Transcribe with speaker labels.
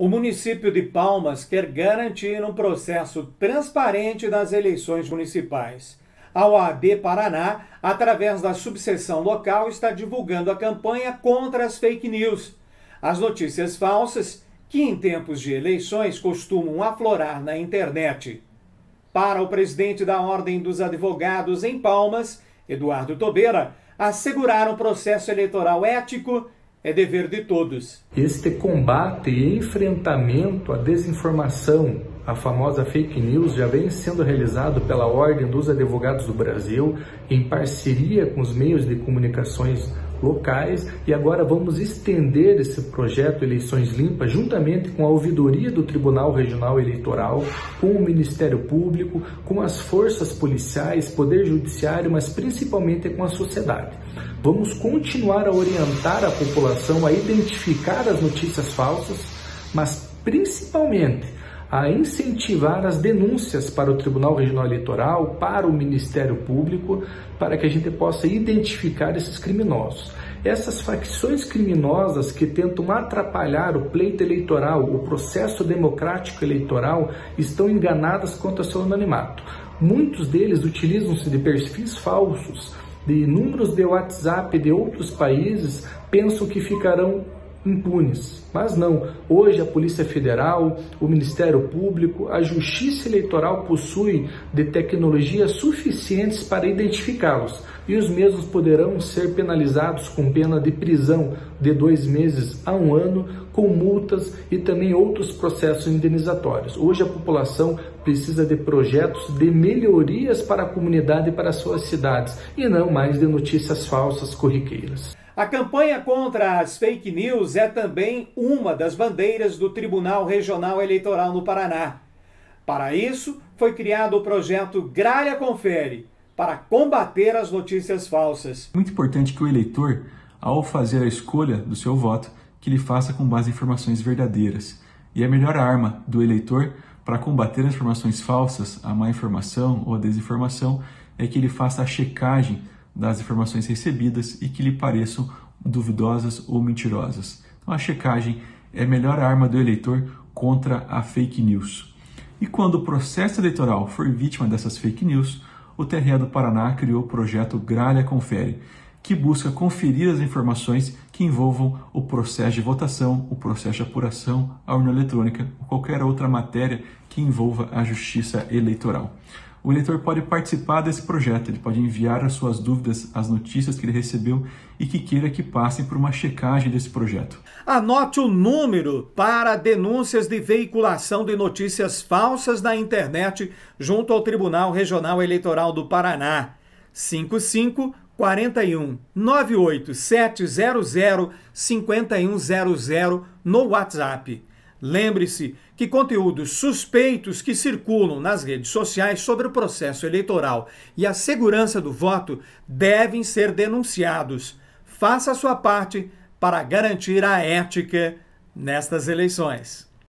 Speaker 1: O município de Palmas quer garantir um processo transparente das eleições municipais. A OAB Paraná, através da subseção local, está divulgando a campanha contra as fake news. As notícias falsas, que em tempos de eleições costumam aflorar na internet. Para o presidente da Ordem dos Advogados em Palmas, Eduardo Tobeira, assegurar um processo eleitoral ético é dever de todos.
Speaker 2: Este combate e enfrentamento à desinformação, a famosa fake news, já vem sendo realizado pela Ordem dos Advogados do Brasil, em parceria com os meios de comunicações locais e agora vamos estender esse projeto Eleições Limpas juntamente com a ouvidoria do Tribunal Regional Eleitoral, com o Ministério Público, com as forças policiais, Poder Judiciário, mas principalmente com a sociedade. Vamos continuar a orientar a população a identificar as notícias falsas, mas principalmente a incentivar as denúncias para o Tribunal Regional Eleitoral, para o Ministério Público, para que a gente possa identificar esses criminosos. Essas facções criminosas que tentam atrapalhar o pleito eleitoral, o processo democrático eleitoral, estão enganadas quanto ao seu anonimato. Muitos deles utilizam-se de perfis falsos, de números de WhatsApp de outros países, pensam que ficarão impunes. Mas não, hoje a Polícia Federal, o Ministério Público, a Justiça Eleitoral possui de tecnologias suficientes para identificá-los e os mesmos poderão ser penalizados com pena de prisão de dois meses a um ano, com multas e também outros processos indenizatórios. Hoje a população precisa de projetos de melhorias para a comunidade e para suas cidades e não mais de notícias falsas corriqueiras.
Speaker 1: A campanha contra as fake news é também uma das bandeiras do Tribunal Regional Eleitoral no Paraná. Para isso, foi criado o projeto Gralha Confere, para combater as notícias falsas.
Speaker 3: Muito importante que o eleitor, ao fazer a escolha do seu voto, que ele faça com base em informações verdadeiras. E a melhor arma do eleitor para combater as informações falsas, a má informação ou a desinformação, é que ele faça a checagem das informações recebidas e que lhe pareçam duvidosas ou mentirosas. Então, a checagem é a melhor arma do eleitor contra a fake news. E quando o processo eleitoral for vítima dessas fake news, o TRE do Paraná criou o projeto Gralha Confere, que busca conferir as informações que envolvam o processo de votação, o processo de apuração, a urna eletrônica ou qualquer outra matéria que envolva a justiça eleitoral o eleitor pode participar desse projeto, ele pode enviar as suas dúvidas, as notícias que ele recebeu e que queira que passem por uma checagem desse projeto.
Speaker 1: Anote o número para denúncias de veiculação de notícias falsas na internet junto ao Tribunal Regional Eleitoral do Paraná. 55 41 98 700 5100 no WhatsApp. Lembre-se que conteúdos suspeitos que circulam nas redes sociais sobre o processo eleitoral e a segurança do voto devem ser denunciados. Faça a sua parte para garantir a ética nestas eleições.